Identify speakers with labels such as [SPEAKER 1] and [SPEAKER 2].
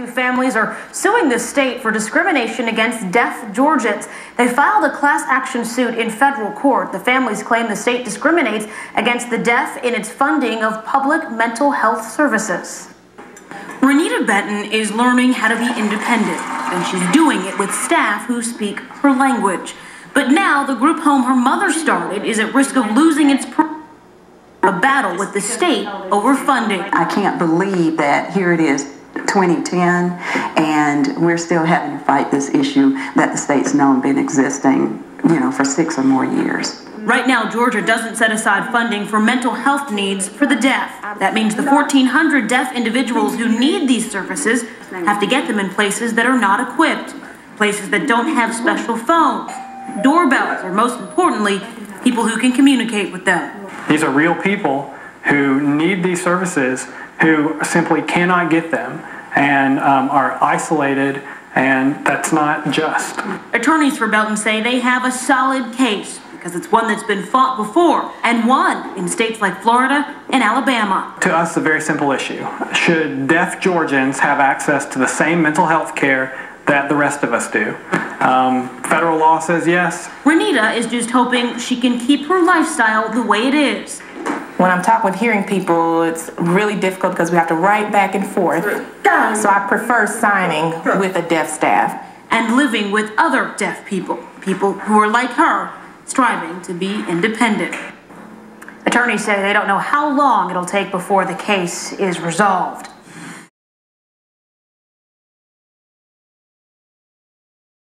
[SPEAKER 1] Two families are suing the state for discrimination against deaf Georgians. They filed a class action suit in federal court. The families claim the state discriminates against the deaf in its funding of public mental health services. Renita Belton is learning how to be independent, and she's doing it with staff who speak her language. But now the group home her mother started is at risk of losing its a battle with the state over funding.
[SPEAKER 2] I can't believe that here it is 2010 and we're still having to fight this issue that the state's known been existing, you know, for six or more years.
[SPEAKER 1] Right now, Georgia doesn't set aside funding for mental health needs for the deaf. That means the 1,400 deaf individuals who need these services have to get them in places that are not equipped, places that don't have special phones, doorbells, or most importantly, people who can communicate with them.
[SPEAKER 3] These are real people who need these services who simply cannot get them and um, are isolated, and that's not just.
[SPEAKER 1] Attorneys for Belton say they have a solid case because it's one that's been fought before and won in states like Florida and Alabama.
[SPEAKER 3] To us, a very simple issue. Should deaf Georgians have access to the same mental health care that the rest of us do? Um, federal law says yes.
[SPEAKER 1] Renita is just hoping she can keep her lifestyle the way it is.
[SPEAKER 4] When I'm talking with hearing people, it's really difficult because we have to write back and forth. So I prefer signing with a deaf staff.
[SPEAKER 1] And living with other deaf people, people who are like her, striving to be independent. Attorneys say they don't know how long it'll take before the case is resolved.